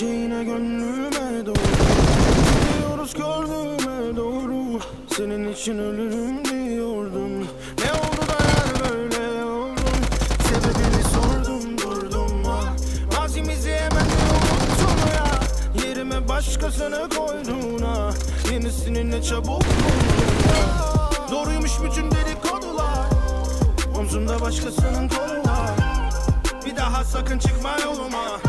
Yine gönlüme doğru. Gidiyoruz gördüğüme doğru. Senin için ölürüm diyordum. Ne oldu da yer böyle oldun Sebebini sordum durdum. Ha Mazimizi hemen de unuttun ya. Yerime başkasını koydun. Ha Yenisini ne çabuk buldun ya. Doğruymuş bütün dedikodular. Omzumda başkasının kolu var. Bir daha sakın çıkma yoluma.